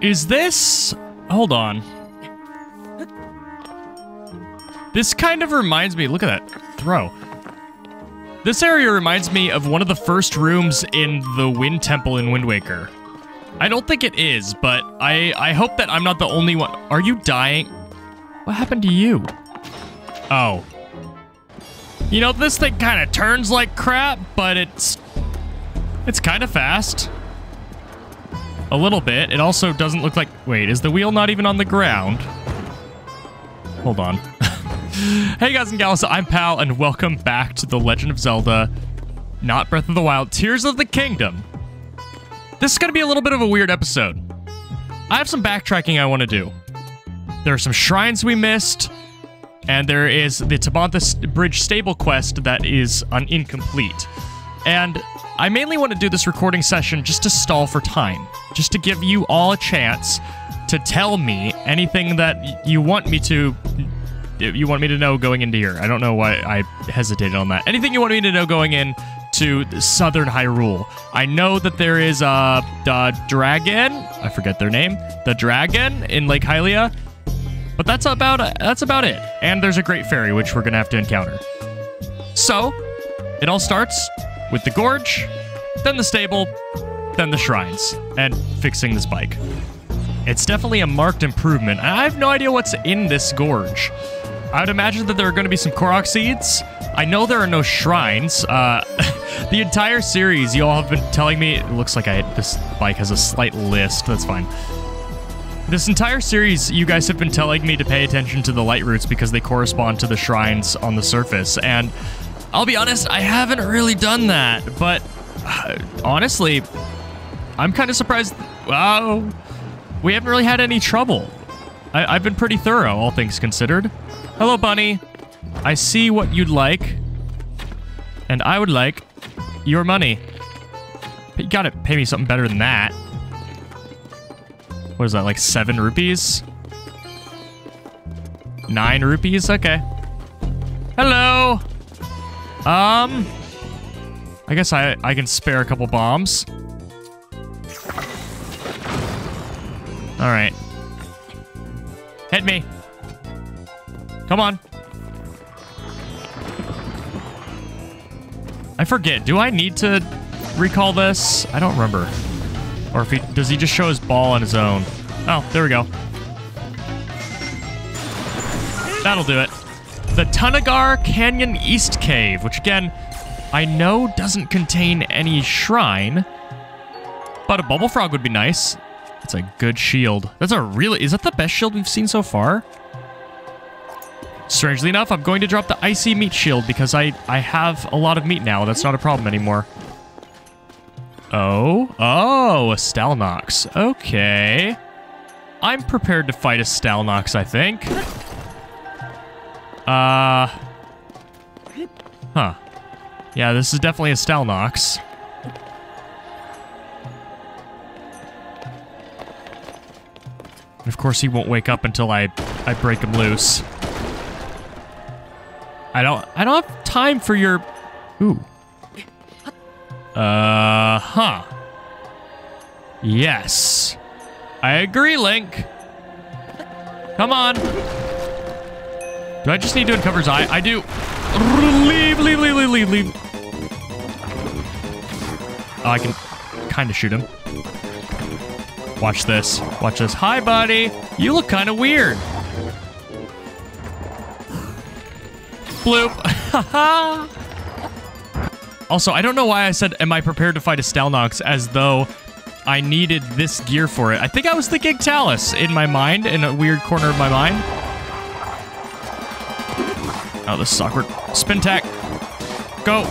Is this... Hold on. This kind of reminds me... Look at that throw. This area reminds me of one of the first rooms in the Wind Temple in Wind Waker. I don't think it is, but I, I hope that I'm not the only one. Are you dying? What happened to you? Oh. You know, this thing kind of turns like crap, but it's... It's kind of fast. A little bit. It also doesn't look like... Wait, is the wheel not even on the ground? Hold on. hey guys and gals, I'm Pal, and welcome back to The Legend of Zelda, not Breath of the Wild, Tears of the Kingdom. This is going to be a little bit of a weird episode. I have some backtracking I want to do. There are some shrines we missed, and there is the Tabantha Bridge stable quest that is un incomplete. And I mainly want to do this recording session just to stall for time, just to give you all a chance to tell me anything that you want me to you want me to know going into here. I don't know why I hesitated on that. Anything you want me to know going in to southern Hyrule. I know that there is a, dragon. I forget their name. The dragon in Lake Hylia. But that's about that's about it. And there's a great fairy which we're gonna have to encounter. So, it all starts with the gorge, then the stable, then the shrines, and fixing this bike. It's definitely a marked improvement. I have no idea what's in this gorge. I would imagine that there are going to be some Korok seeds. I know there are no shrines. Uh, the entire series, you all have been telling me, it looks like I this bike has a slight list. That's fine. This entire series, you guys have been telling me to pay attention to the light roots because they correspond to the shrines on the surface. And I'll be honest, I haven't really done that. But uh, honestly, I'm kind of surprised. Wow. We haven't really had any trouble. I, I've been pretty thorough, all things considered. Hello, bunny. I see what you'd like. And I would like your money. But you gotta pay me something better than that. What is that, like seven rupees? Nine rupees? Okay. Hello! Um... I guess I, I can spare a couple bombs. Alright. Hit me. Come on. I forget. Do I need to recall this? I don't remember. Or if he does he just show his ball on his own? Oh, there we go. That'll do it. The Tanagar Canyon East Cave, which again, I know doesn't contain any shrine, but a bubble frog would be nice. That's a good shield. That's a really, is that the best shield we've seen so far? Strangely enough, I'm going to drop the icy meat shield because I, I have a lot of meat now. That's not a problem anymore. Oh, oh, a Stalnox. Okay. I'm prepared to fight a Stalnox, I think. Uh... Huh. Yeah, this is definitely a Stalnox. Of course, he won't wake up until I, I break him loose. I don't I don't have time for your Ooh. Uh huh. Yes. I agree, Link. Come on. Do I just need to uncover his eye? I do. Leave, leave, leave, leave, leave, leave. Oh, I can kind of shoot him. Watch this. Watch this. Hi, buddy. You look kind of weird. Bloop. also, I don't know why I said, am I prepared to fight a Stalnox as though I needed this gear for it. I think I was thinking Talus in my mind, in a weird corner of my mind. Oh, this is awkward. Spin tack. Go.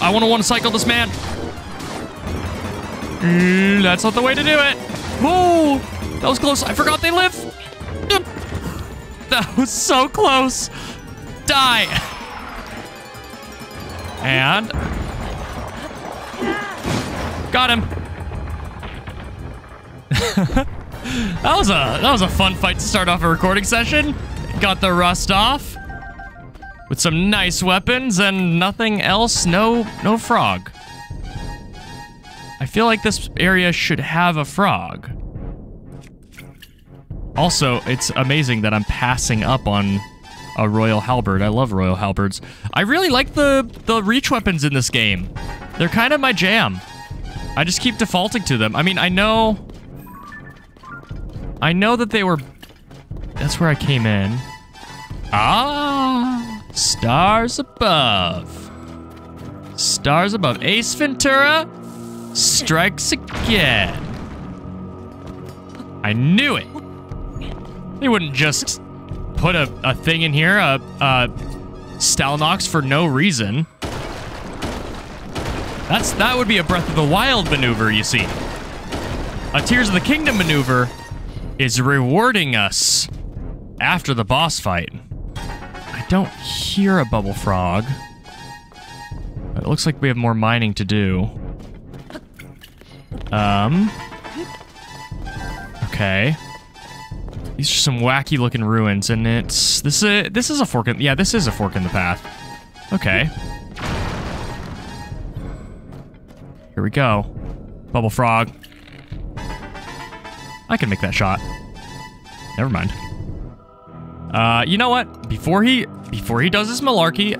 I want to one cycle this man. Mm, that's not the way to do it. Whoa. That was close. I forgot they live. That was so close. Die. And... Got him. that was a that was a fun fight to start off a recording session. Got the rust off with some nice weapons and nothing else. No no frog. I feel like this area should have a frog. Also, it's amazing that I'm passing up on a Royal Halberd. I love Royal Halberds. I really like the, the reach weapons in this game. They're kind of my jam. I just keep defaulting to them. I mean, I know... I know that they were... That's where I came in. Ah! Stars above. Stars above. Ace Ventura strikes again. I knew it. They wouldn't just put a, a thing in here, a, a Stalnox for no reason. That's That would be a Breath of the Wild maneuver, you see. A Tears of the Kingdom maneuver is rewarding us after the boss fight. Don't hear a Bubble Frog. But it looks like we have more mining to do. Um. Okay. These are some wacky looking ruins, and it's this is a, this is a fork in yeah this is a fork in the path. Okay. Here we go. Bubble frog. I can make that shot. Never mind. Uh, you know what? Before he before he does his malarkey,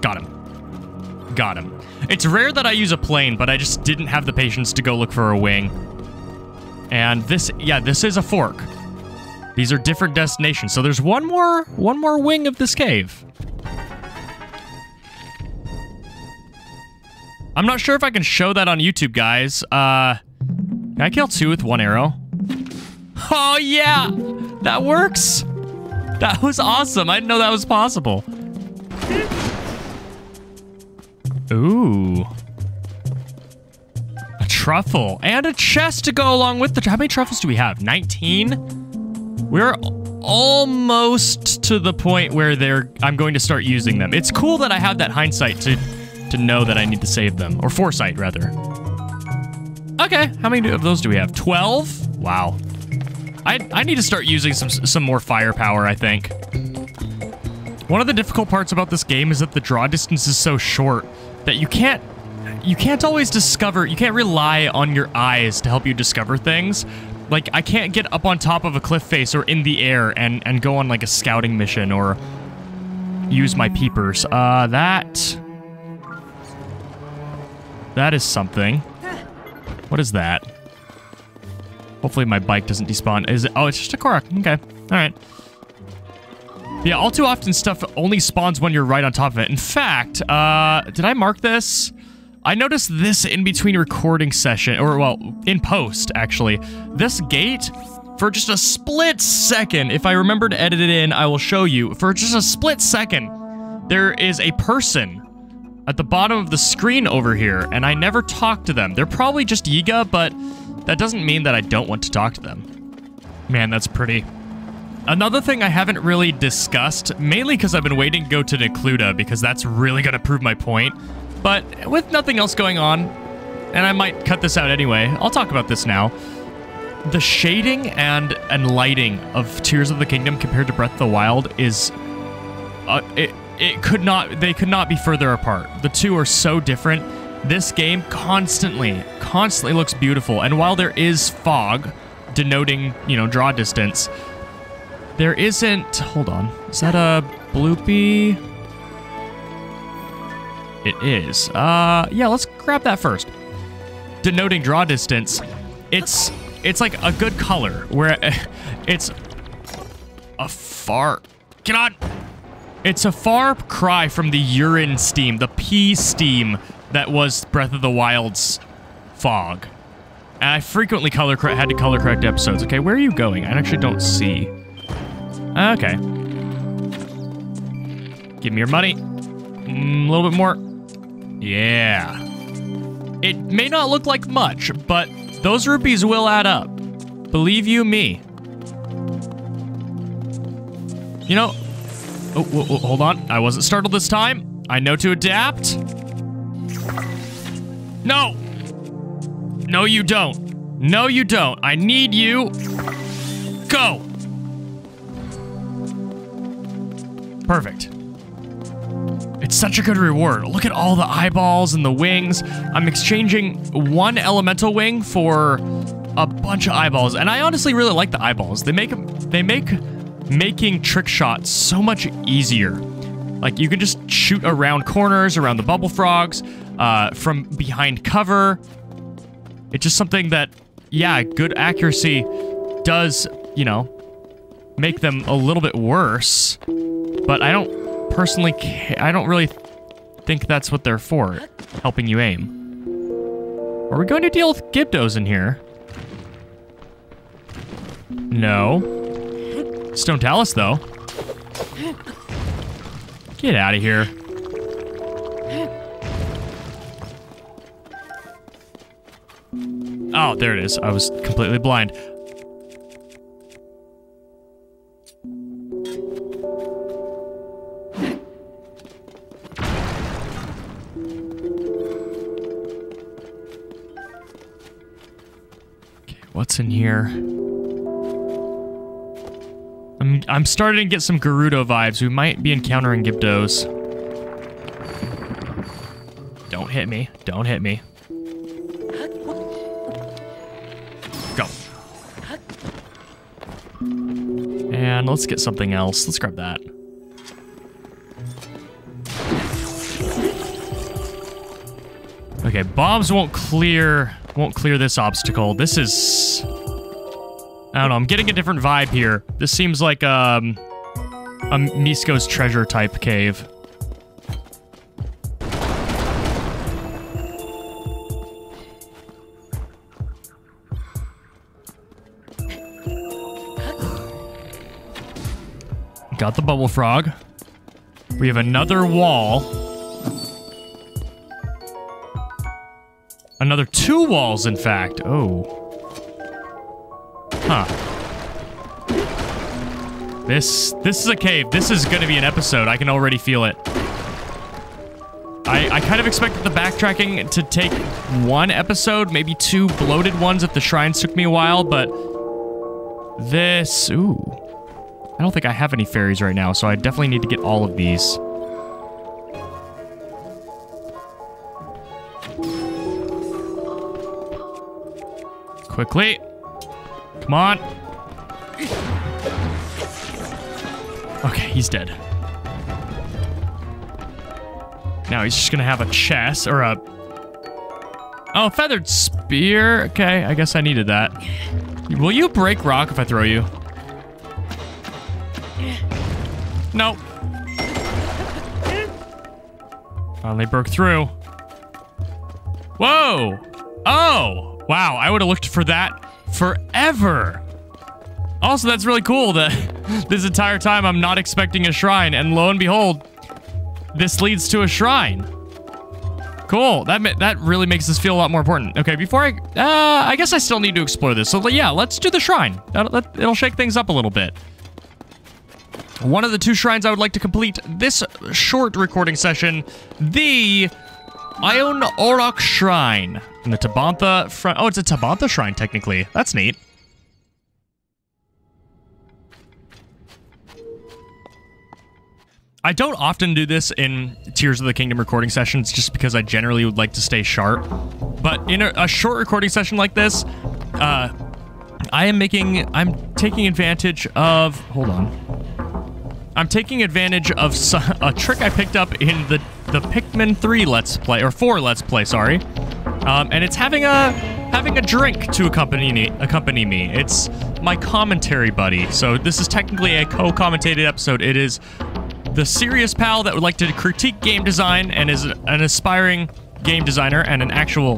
got him. Got him. It's rare that I use a plane, but I just didn't have the patience to go look for a wing. And this, yeah, this is a fork. These are different destinations. So there's one more, one more wing of this cave. I'm not sure if I can show that on YouTube, guys. Uh, can I kill two with one arrow? Oh, yeah! That works! That was awesome. I didn't know that was possible. Ooh A truffle and a chest to go along with the. How many truffles do we have? 19? We're almost to the point where they're. I'm going to start using them. It's cool that I have that hindsight to to know that I need to save them, or foresight rather. Okay, how many of those do we have? 12? Wow. I I need to start using some some more firepower. I think. One of the difficult parts about this game is that the draw distance is so short that you can't you can't always discover, you can't rely on your eyes to help you discover things. Like, I can't get up on top of a cliff face or in the air and, and go on, like, a scouting mission or use my peepers. Uh, that... That is something. What is that? Hopefully my bike doesn't despawn. Is it? Oh, it's just a Korok. Okay. All right. Yeah, all too often stuff only spawns when you're right on top of it. In fact, uh, did I mark this? I noticed this in between recording session, or well, in post, actually. This gate, for just a split second, if I remember to edit it in, I will show you. For just a split second, there is a person at the bottom of the screen over here, and I never talk to them. They're probably just Yiga, but that doesn't mean that I don't want to talk to them. Man, that's pretty. Another thing I haven't really discussed, mainly because I've been waiting to go to Necluda, because that's really going to prove my point, but with nothing else going on, and I might cut this out anyway, I'll talk about this now. The shading and and lighting of Tears of the Kingdom compared to Breath of the Wild is... Uh, it, it could not... They could not be further apart. The two are so different. This game constantly, constantly looks beautiful. And while there is fog, denoting, you know, draw distance, there isn't... Hold on. Is that a Blupee? It is. Uh, yeah, let's grab that first. Denoting draw distance, it's it's like a good color where it's a far on. It's a far cry from the urine steam, the pee steam that was Breath of the Wild's fog. And I frequently color had to color correct episodes. Okay, where are you going? I actually don't see. Okay. Give me your money. Mm, a little bit more. Yeah. It may not look like much, but those rupees will add up. Believe you me. You know... Oh, oh, oh, hold on. I wasn't startled this time. I know to adapt. No! No, you don't. No, you don't. I need you. Go! Perfect. It's such a good reward. Look at all the eyeballs and the wings. I'm exchanging one elemental wing for a bunch of eyeballs, and I honestly really like the eyeballs. They make they make making trick shots so much easier. Like you can just shoot around corners, around the bubble frogs, uh, from behind cover. It's just something that, yeah, good accuracy does, you know, make them a little bit worse. But I don't personally, I don't really think that's what they're for, helping you aim. Are we going to deal with Gibdos in here? No. Stone Talus, though. Get out of here. Oh, there it is. I was completely blind. Okay, what's in here? I'm, I'm starting to get some Gerudo vibes. We might be encountering Gibdos. Don't hit me. Don't hit me. And let's get something else. Let's grab that. Okay, bombs won't clear won't clear this obstacle. This is I don't know, I'm getting a different vibe here. This seems like um a Misko's treasure type cave. Got the bubble frog. We have another wall. Another two walls, in fact. Oh. Huh. This this is a cave. This is going to be an episode. I can already feel it. I, I kind of expected the backtracking to take one episode, maybe two bloated ones if the shrines took me a while, but this... Ooh. I don't think I have any fairies right now, so I definitely need to get all of these. Quickly. Come on. Okay, he's dead. Now he's just gonna have a chest, or a... Oh, feathered spear. Okay, I guess I needed that. Will you break rock if I throw you? Nope. Finally broke through. Whoa! Oh! Wow, I would have looked for that forever. Also, that's really cool that this entire time I'm not expecting a shrine, and lo and behold, this leads to a shrine. Cool. That that really makes this feel a lot more important. Okay, before I... Uh, I guess I still need to explore this. So, yeah, let's do the shrine. That'll, that, it'll shake things up a little bit. One of the two shrines I would like to complete this short recording session, the Iun-orok Shrine. And the Tabantha front. Oh, it's a Tabantha shrine, technically. That's neat. I don't often do this in Tears of the Kingdom recording sessions just because I generally would like to stay sharp. But in a, a short recording session like this, uh, I am making, I'm taking advantage of, hold on. I'm taking advantage of a trick I picked up in the, the Pikmin 3 Let's Play, or 4 Let's Play, sorry. Um, and it's having a having a drink to accompany me, accompany me. It's my commentary buddy. So this is technically a co-commentated episode. It is the serious pal that would like to critique game design and is an aspiring game designer and an actual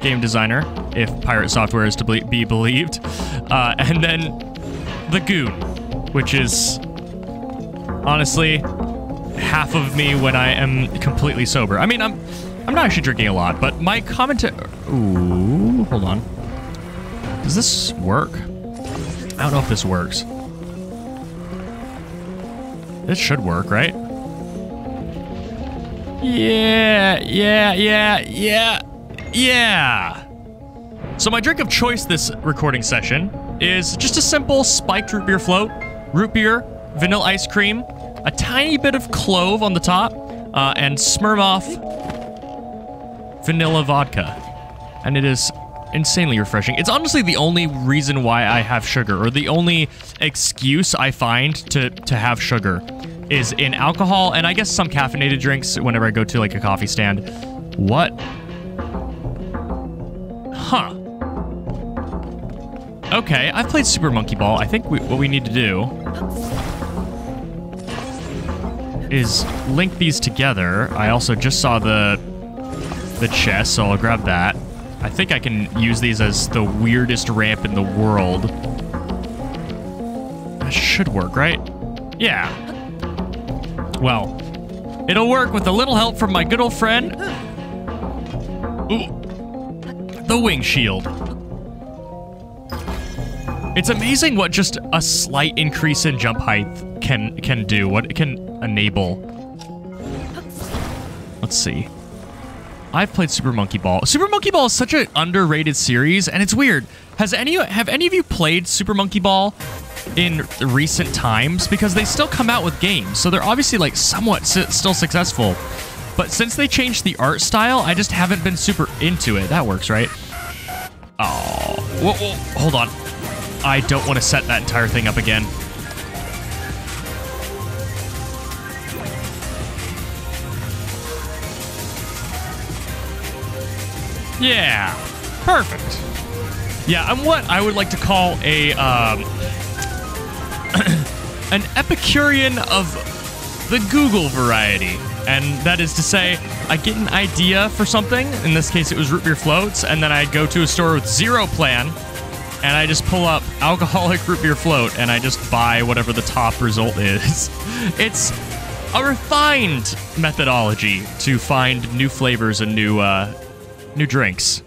game designer, if Pirate Software is to be believed. Uh, and then the Goon, which is honestly half of me when I am completely sober. I mean, I'm I'm not actually drinking a lot, but my commentary. Ooh, hold on. Does this work? I don't know if this works. This should work, right? Yeah, yeah, yeah, yeah, yeah. So my drink of choice this recording session is just a simple spiked root beer float, root beer, vanilla ice cream, a tiny bit of clove on the top, uh, and Smirnoff vanilla vodka. And it is insanely refreshing. It's honestly the only reason why I have sugar, or the only excuse I find to, to have sugar is in alcohol and I guess some caffeinated drinks whenever I go to like a coffee stand. What? Huh. Okay, I've played Super Monkey Ball. I think we, what we need to do is link these together. I also just saw the the chest, so I'll grab that. I think I can use these as the weirdest ramp in the world. That should work, right? Yeah. Well, it'll work with a little help from my good old friend. Ooh. The wing shield. It's amazing what just a slight increase in jump height can can do, what it can enable. Let's see. I've played Super Monkey Ball. Super Monkey Ball is such an underrated series, and it's weird. Has any have any of you played Super Monkey Ball in recent times? Because they still come out with games, so they're obviously like somewhat still successful. But since they changed the art style, I just haven't been super into it. That works, right? Oh, whoa, whoa, hold on. I don't want to set that entire thing up again. Yeah, perfect. Yeah, I'm what I would like to call a um, an Epicurean of the Google variety. And that is to say, I get an idea for something. In this case, it was root beer floats. And then I go to a store with zero plan. And I just pull up alcoholic root beer float and I just buy whatever the top result is. It's a refined methodology to find new flavors and new uh, new drinks.